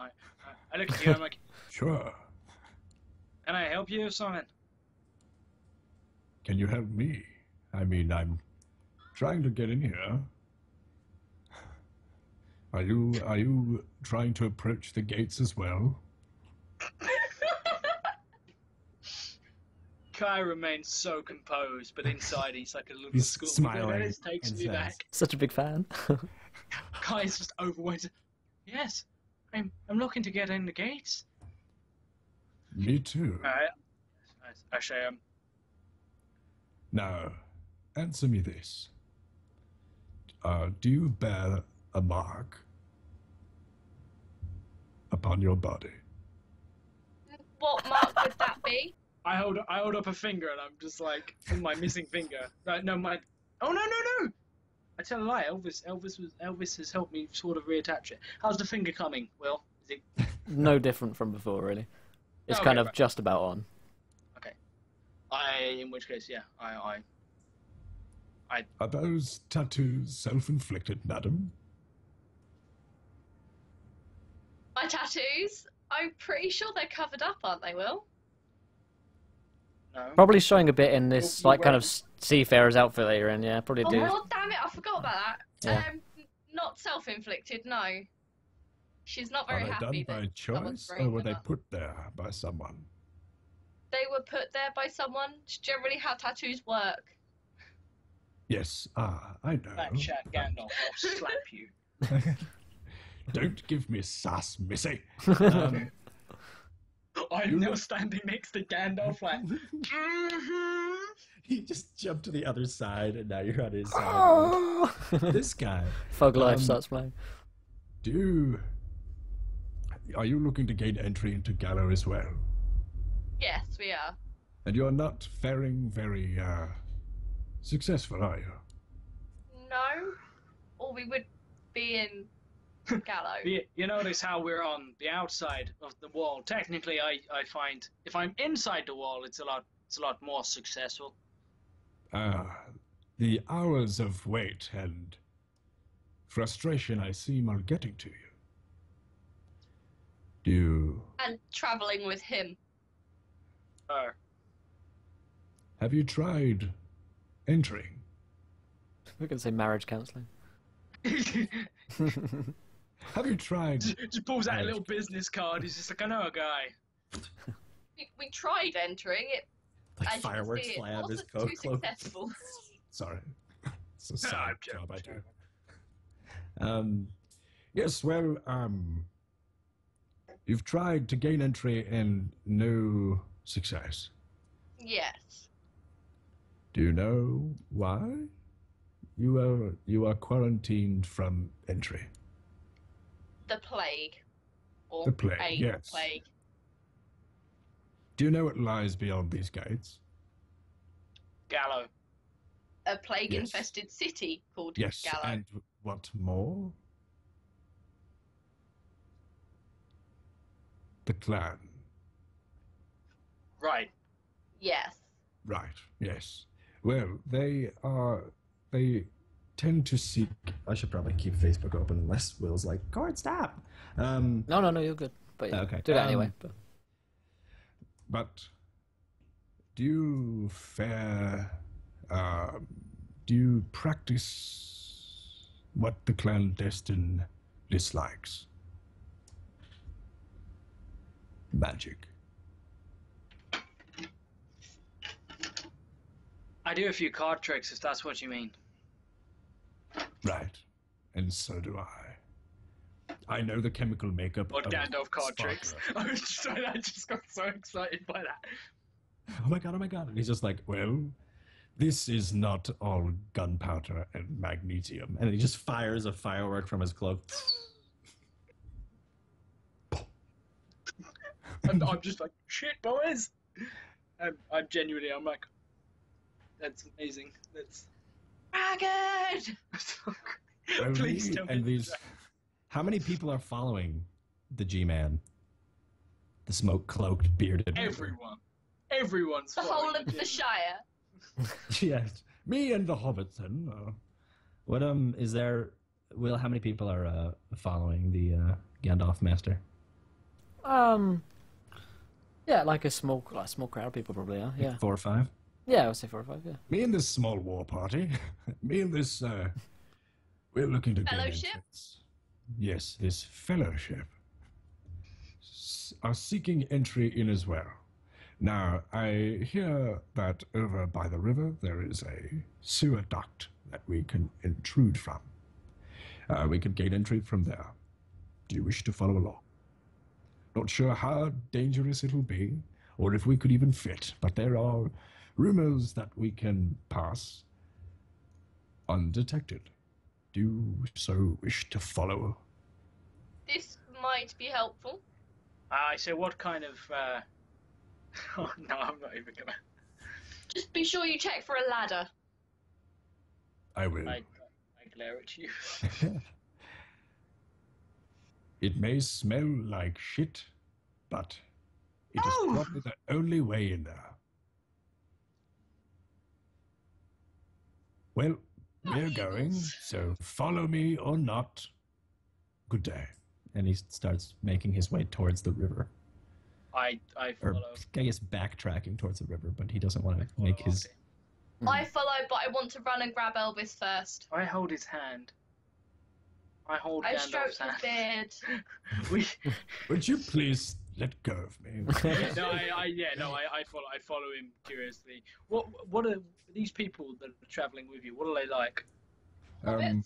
I, I, I look at you. I'm like, Sure. can I help you with something? Can you help me? I mean, I'm trying to get in here. Are you are you trying to approach the gates as well? Kai remains so composed, but inside he's like a little He's school. smiling This takes me says- back. Such a big fan. Kai's just overweight. Yes, I'm. I'm looking to get in the gates. Me too. Alright. I, I say, um, Now, answer me this. Uh, do you bear a mark upon your body? What mark would that be? I hold. I hold up a finger, and I'm just like my missing finger. No, no, my. Oh no, no, no! I tell a lie. Elvis. Elvis was. Elvis has helped me sort of reattach it. How's the finger coming? Will is it? no different from before, really. It's oh, Okay, kind of right. just about on. Okay. I. In which case, yeah. I. I. I. Are those tattoos self-inflicted, madam? My tattoos? I'm pretty sure they're covered up, aren't they, Will? No. Probably showing a bit in this You- you like kind of s- seafarer's outfit that you're in. Yeah, probably Oh, do. God damn it, I forgot about that. Yeah. Um, not self inflicted, no. She's not Are very they happy. done by choice, or were they up. put there by someone? They were put there by someone. It's generally how tattoos work. Yes, ah, I know. That chat Gandalf. I'll slap you. Don't give me sass, missy. Um, I'm You now look- standing next to Gandalf, like. "Mhm." he just jumped to the other side, and now you're on his side. Oh! This guy. Fug life Um, starts playing. Do. Are you looking to gain entry into Gallow as well? Yes, we are. And you're not faring very, uh, successful, are you? No, or we would be in Gallow. You, you notice how we're on the outside of the wall. Technically, I, I find if I'm inside the wall, it's a lot it's a lot more successful. Ah, the hours of wait and frustration I seem are getting to you. Do you... and traveling with him. Uh, Have you tried entering? We can say marriage counselling. Have you tried... just, just pulls out a little business card. He's just like, I know a guy. We, we tried entering it. Like as fireworks see, it fly out of his coat too cloak. successful. Sorry. It's a No, sad I'm job I do. Um, Yes, well, um... You've tried to gain entry and no success. yes. Do you know why? You are you are quarantined from entry. The plague. Or The plague, a yes. plague. Do you know what lies beyond these gates? Gallow. A plague Yes. infested city called Yes, Gallow. and what more? The clan. Right. Yes. Right, yes. Well, they are. They tend to seek. I should probably keep Facebook open unless Will's like, Cord, stop. Um, No, no, no, you're good. But yeah, Okay, do that um, anyway. But But do you fare. Um, do you practice what the clandestine dislikes? Magic. I do a few card tricks, if that's what you mean. Right. And so do I. I know the chemical makeup Or of Gandalf card tricks. I was just, I just got so excited by that. oh my god, oh my god. And he's just like, well, this is not all gunpowder and magnesium. And he just fires a firework from his cloak. And I'm just like, shit, boys. I'm, I'm genuinely, I'm like, that's amazing. That's. Dragon! Please we- tell me. and these How many people are following the G Man? The smoke cloaked, bearded. member? Everyone. Everyone's The whole of the. Shire. yes. me and the Hobbiton. Uh, What um is there? Will how many people are uh, following the uh, Gandalf Master? Um, yeah, like a small, like a small crowd of people probably are. Yeah, Four or five. Yeah, I would say four or five. Yeah. Me and this small war party, me and this, uh, we're looking to gain Fellowship? entrance. Yes, this fellowship s- are seeking entry in as well. Now, I hear that over by the river there is a sewer duct that we can intrude from. Uh, we could gain entry from there. Do you wish to follow along? Not sure how dangerous it'll be, or if we could even fit, but there are rumors that we can pass undetected. Do you so wish to follow? This might be helpful. I say, what kind of? Uh... Oh no, I'm not even gonna. Just be sure you check for a ladder. I will. I, I glare at you. It may smell like shit, but it is Oh! probably the only way in there. Well, we're going, so follow me or not. Good day. And he starts making his way towards the river, I I or. I guess backtracking towards the river, but he doesn't want to follow make his. Hmm. I follow, but I want to run and grab Elvis first. I hold his hand. I hold I Gandalf's stroke his hand. beard. we, Would you please let go of me? yeah, no, I, I, yeah, no, I, I follow, I follow him curiously. What, what are these people that are traveling with you? What are they like? um,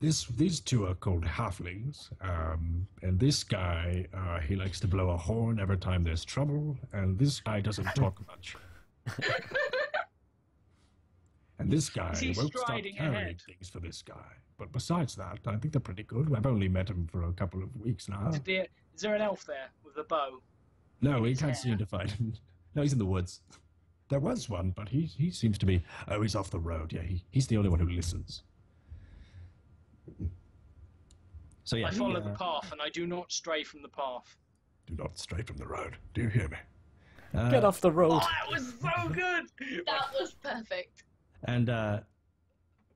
This these two are called halflings, um, and this guy uh, he likes to blow a horn every time there's trouble, and this guy doesn't talk much. and this guy won't stop carrying ahead? things for this guy. But besides that, I think they're pretty good. I've only met him for a couple of weeks now. Is, there, is there an elf there with a bow? No, we his can't hair? seem to find him. No, he's in the woods. There was one, but he he seems to be. Oh, he's off the road. Yeah, he, he's the only one who listens. So yeah, I follow uh, the path, and I do not stray from the path. Do not stray from the road. Do you hear me? uh, Get off the road. Oh, that was so good. That was perfect. And uh,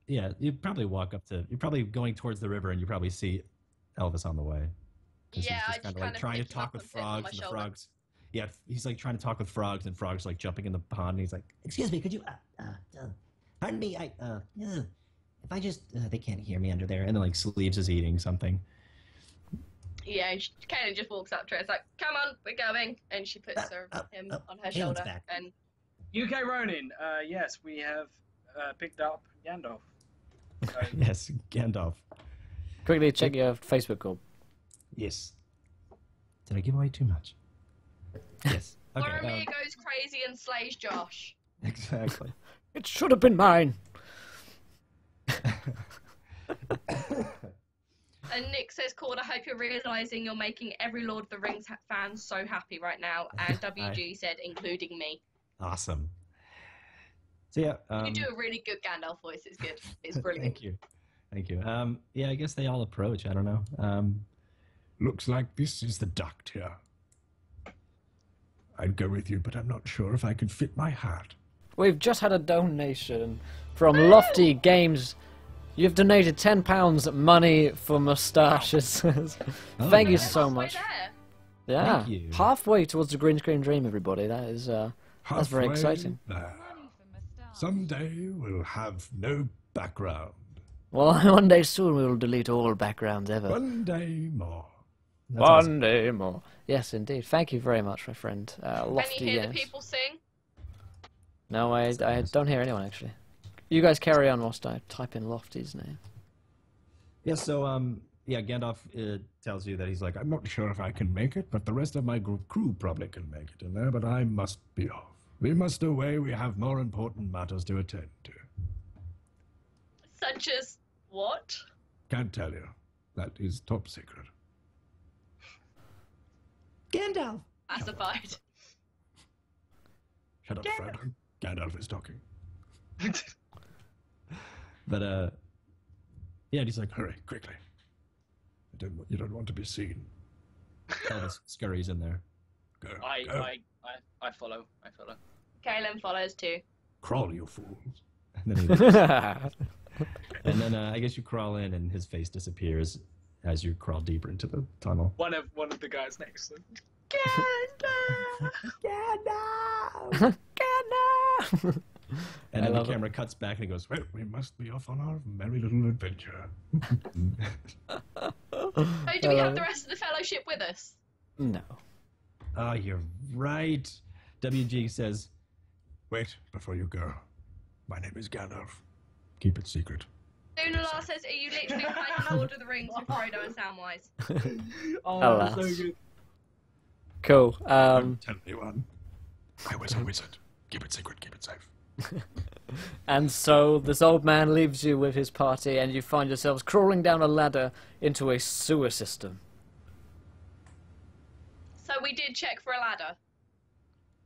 yeah, you probably walk up to. You're probably going towards the river, and you probably see Elvis on the way. 'Cause Yeah, I he's just just kind of like kinda trying to talk with and put him on frogs, and the shoulder. frogs. Yeah, he's like trying to talk with frogs, and frogs like jumping in the pond. And he's like, Excuse me, could you, uh, uh, uh, pardon me, I, uh, uh, if I just, uh, they can't hear me under there. and then like Sleeves is eating something. Yeah, she, kind of just walks up to her. It's like, "Come on, we're going," and she puts Uh, her uh, him uh, on her shoulder. back. And UK Ronin, uh, yes, we have uh, picked up Gandalf. So, yes, Gandalf. Quickly check your Facebook group. Yes. Did I give away too much? Yes. Okay. Boromir um, goes crazy and slays Josh. exactly. It should have been mine. And Nick says, "Cord, I hope you're realizing you're making every Lord of the Rings ha- fan so happy right now." And WG said, "Including me." Awesome. So yeah. Um, you do a really good Gandalf voice. It's good. It's brilliant. Thank you. Thank you. Um, yeah, I guess they all approach. I don't know. Um, Looks like this is the duct here. I'd go with you, but I'm not sure if I can fit my hat. We've just had a donation from Lofty Games. You've donated ten pounds money for moustaches. Thank you so much. there. Yeah, Thank you. halfway towards the green screen dream, everybody. That is uh, That's very exciting. There. Someday we'll have no background. well, one day soon we will delete all backgrounds ever. One day more. That's awesome. One day more. Yes, indeed. Thank you very much, my friend. Uh, Can you hear Games. the people sing? No, I, I don't hear anyone actually. You guys carry on whilst I type in Lofty's name. Yeah. So um, yeah, Gandalf uh, tells you that he's like, I'm not sure if I can make it, but the rest of my group crew probably can make it in there, but I must be off. We must away. We have more important matters to attend to. Such as what? Can't tell you. That is top secret. Gandalf! Classified. Shut up, Frodo. Gandalf is talking. but uh, yeah, and he's like, Hurry, quickly. I don't, you don't want to be seen. Elvis scurries in there. Go. I, go. I, I, I follow. I follow. Caelyn follows too. Crawl, you fools. And then, he, and then uh, I guess you crawl in, and his face disappears, as you crawl deeper into the tunnel. One of one of the guys next to him. And then the love it. camera cuts back and it goes, Well, we must be off on our merry little adventure. So oh, do we I have the uh, rest of the fellowship with us? no. "Oh, you're right." WG says, Wait before you go. My name is Gandalf. Keep it secret. Dunalar says, "Are you literally playing Lord of the Rings with Frodo and Samwise?" Oh, Alas. so good. Cool. Um, Don't tell anyone. I was a wizard. Keep it secret. Keep it safe. and so this old man leaves you with his party, and you find yourselves crawling down a ladder into a sewer system. So we did check for a ladder.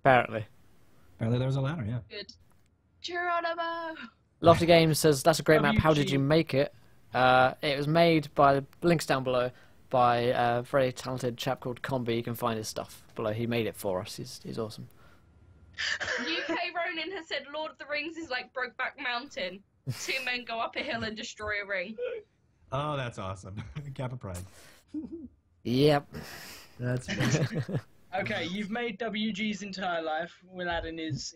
Apparently. "Apparently there was a ladder." Yeah. Good. Geronimo. Lofty Games says that's a great map. How did you make it? Uh, it was made by links down below by a very talented chap called Combi. You can find his stuff below. He made it for us. He's he's awesome. UK Ronin has said Lord of the Rings is like Brokeback Mountain. Two men go up a hill and destroy a ring. Oh, that's awesome. Cap Kappa Pride. Yep. That's Okay, you've made WG's entire life. Will add in his